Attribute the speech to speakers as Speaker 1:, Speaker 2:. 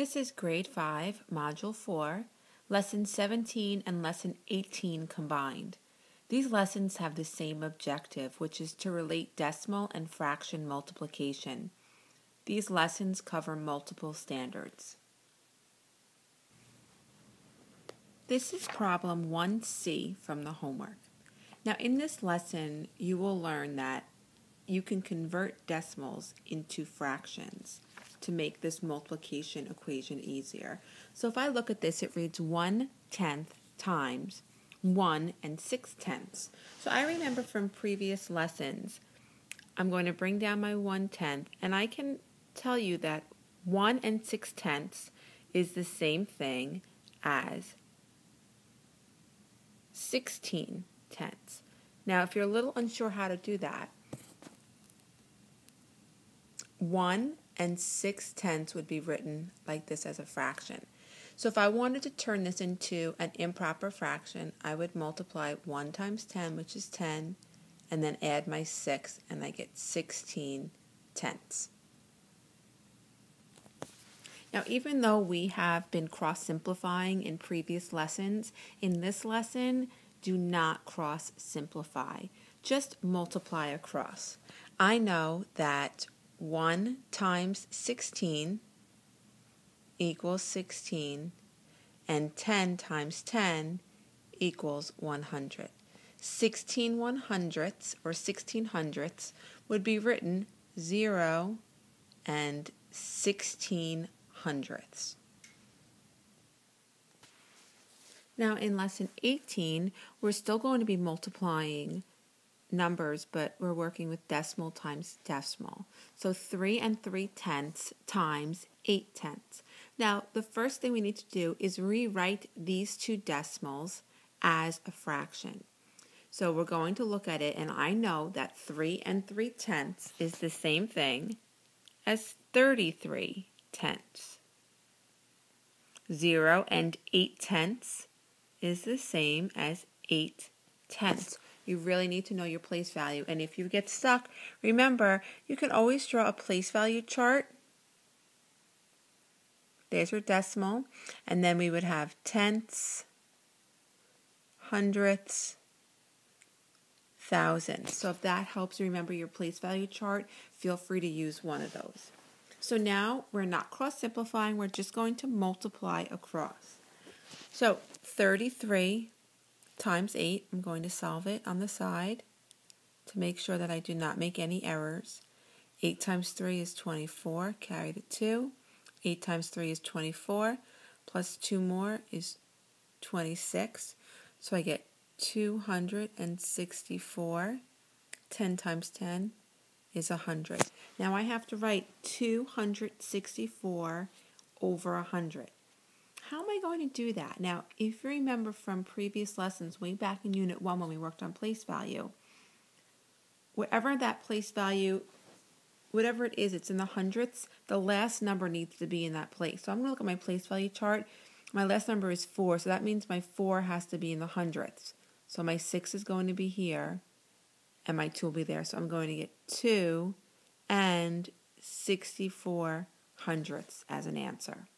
Speaker 1: This is Grade 5, Module 4, Lesson 17 and Lesson 18 combined. These lessons have the same objective, which is to relate decimal and fraction multiplication. These lessons cover multiple standards. This is problem 1C from the homework. Now in this lesson, you will learn that you can convert decimals into fractions to make this multiplication equation easier. So if I look at this, it reads 1 tenth times 1 and 6 tenths. So I remember from previous lessons, I'm going to bring down my 1 tenth, and I can tell you that 1 and 6 tenths is the same thing as 16 tenths. Now, if you're a little unsure how to do that, 1 and 6 tenths would be written like this as a fraction. So if I wanted to turn this into an improper fraction, I would multiply 1 times 10, which is 10, and then add my 6, and I get 16 tenths. Now, even though we have been cross simplifying in previous lessons, in this lesson, do not cross simplify. Just multiply across. I know that 1 times 16 equals 16, and 10 times 10 equals 100. 16 one hundredths or 16 hundredths would be written 0 and 16 hundredths. Now in lesson 18, we're still going to be multiplying numbers, but we're working with decimal times decimal. So 3 and 3 tenths times 8 tenths. Now, the first thing we need to do is rewrite these two decimals as a fraction. So we're going to look at it, and I know that 3 and 3 tenths is the same thing as 33 tenths. 0 and 8 tenths is the same as 8 tenths. You really need to know your place value. And if you get stuck, remember, you can always draw a place value chart. There's your decimal. And then we would have tenths, hundredths, thousands. So if that helps you remember your place value chart, feel free to use one of those. So now we're not cross simplifying, we're just going to multiply across. So 33 times 8. I'm going to solve it on the side to make sure that I do not make any errors. 8 times 3 is 24, carry the 2. 8 times 3 is 24, plus 2 more is 26. So I get 264. 10 times 10 is 100. Now I have to write 264 over 100. How am I going to do that? Now, if you remember from previous lessons, way back in Unit 1 when we worked on place value, whatever that place value, whatever it is, it's in the hundredths, the last number needs to be in that place. So I'm going to look at my place value chart. My last number is 4, so that means my 4 has to be in the hundredths. So my 6 is going to be here, and my 2 will be there. So I'm going to get 2 and 64 hundredths as an answer.